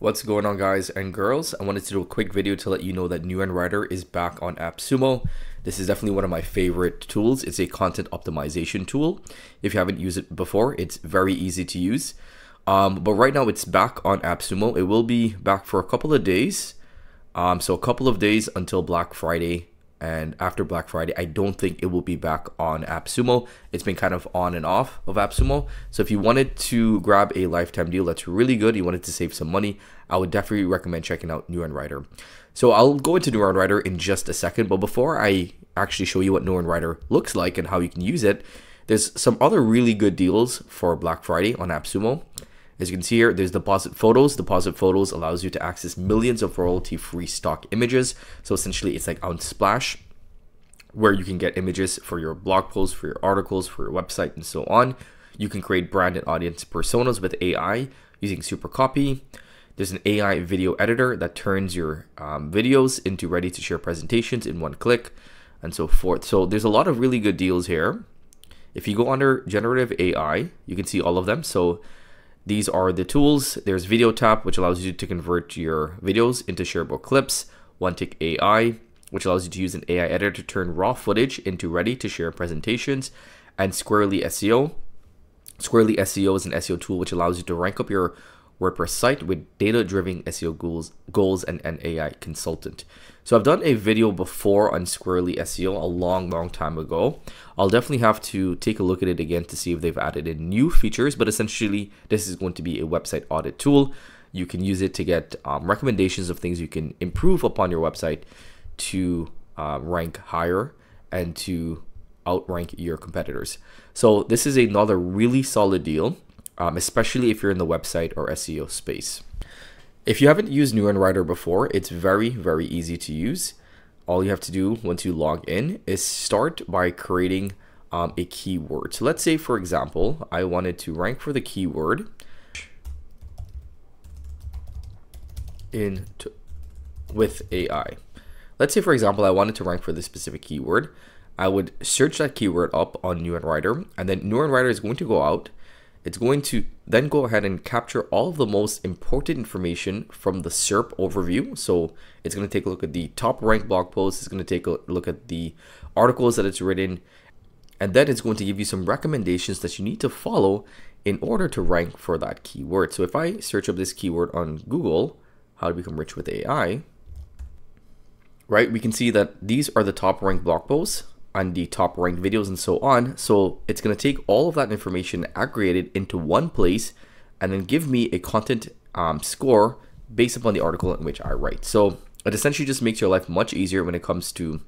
What's going on guys and girls? I wanted to do a quick video to let you know that Neuron Writer is back on AppSumo. This is definitely one of my favorite tools. It's a content optimization tool. If you haven't used it before, it's very easy to use. Um, but right now it's back on AppSumo. It will be back for a couple of days. Um, so a couple of days until Black Friday and after Black Friday, I don't think it will be back on AppSumo. It's been kind of on and off of AppSumo. So if you wanted to grab a lifetime deal that's really good, you wanted to save some money, I would definitely recommend checking out Neuron Writer. So I'll go into Neuron Writer in just a second, but before I actually show you what Neuron Writer looks like and how you can use it, there's some other really good deals for Black Friday on AppSumo. As you can see here, there's deposit photos. Deposit photos allows you to access millions of royalty-free stock images. So essentially, it's like Unsplash, where you can get images for your blog posts, for your articles, for your website, and so on. You can create branded audience personas with AI using Supercopy. There's an AI video editor that turns your um, videos into ready-to-share presentations in one click, and so forth. So there's a lot of really good deals here. If you go under generative AI, you can see all of them. So these are the tools. There's Video Tap, which allows you to convert your videos into shareable clips. OneTake AI, which allows you to use an AI editor to turn raw footage into ready to share presentations. And Squirrly SEO. Squirrly SEO is an SEO tool which allows you to rank up your WordPress site with data-driven SEO goals, goals and an AI consultant. So I've done a video before on Squirrly SEO a long, long time ago. I'll definitely have to take a look at it again to see if they've added in new features, but essentially this is going to be a website audit tool. You can use it to get um, recommendations of things you can improve upon your website to uh, rank higher and to outrank your competitors. So this is another really solid deal um, especially if you're in the website or SEO space. If you haven't used Neuron Writer before, it's very, very easy to use. All you have to do once you log in is start by creating um, a keyword. So let's say, for example, I wanted to rank for the keyword in with AI. Let's say, for example, I wanted to rank for this specific keyword. I would search that keyword up on Neuron Writer, and then Neuron Writer is going to go out it's going to then go ahead and capture all of the most important information from the SERP overview. So it's going to take a look at the top ranked blog posts. It's going to take a look at the articles that it's written. And then it's going to give you some recommendations that you need to follow in order to rank for that keyword. So if I search up this keyword on Google, how to become rich with AI, right, we can see that these are the top ranked blog posts on the top ranked videos and so on. So it's going to take all of that information aggregated into one place and then give me a content um, score based upon the article in which I write. So it essentially just makes your life much easier when it comes to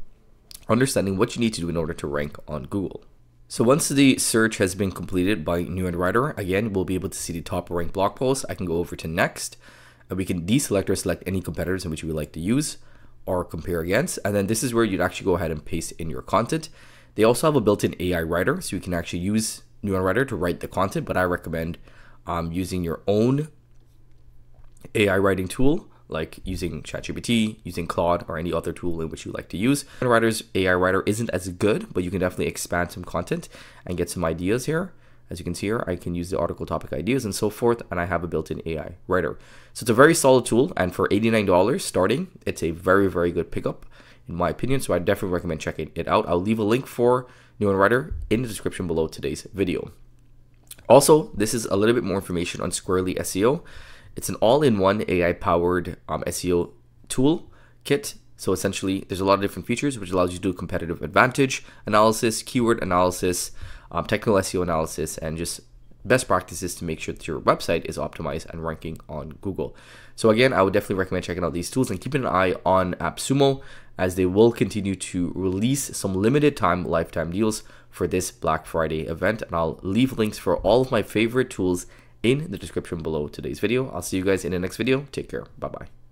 understanding what you need to do in order to rank on Google. So once the search has been completed by Neuron Writer, again, we'll be able to see the top ranked blog posts. I can go over to next and we can deselect or select any competitors in which we like to use or compare against. And then this is where you'd actually go ahead and paste in your content. They also have a built-in AI writer, so you can actually use Neuron Writer to write the content, but I recommend um, using your own AI writing tool, like using ChatGPT, using Claude, or any other tool in which you like to use. Neuron Writer's AI writer isn't as good, but you can definitely expand some content and get some ideas here. As you can see here, I can use the article topic ideas and so forth, and I have a built-in AI writer. So it's a very solid tool, and for $89 starting, it's a very, very good pickup in my opinion. So I definitely recommend checking it out. I'll leave a link for Neuron Writer in the description below today's video. Also, this is a little bit more information on Squirrly SEO. It's an all-in-one AI-powered um, SEO tool kit. So essentially, there's a lot of different features which allows you to do competitive advantage analysis, keyword analysis, um, technical SEO analysis, and just best practices to make sure that your website is optimized and ranking on Google. So again, I would definitely recommend checking out these tools and keeping an eye on AppSumo as they will continue to release some limited time lifetime deals for this Black Friday event. And I'll leave links for all of my favorite tools in the description below today's video. I'll see you guys in the next video. Take care. Bye-bye.